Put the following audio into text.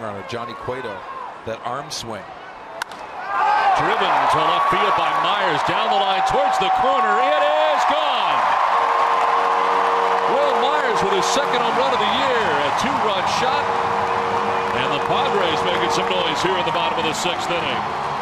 runner Johnny Cueto, that arm swing. Driven to left field by Myers, down the line towards the corner. It is gone. Wil Myers with his second home run of the year, a two-run shot, and the Padres making some noise here in the bottom of the sixth inning.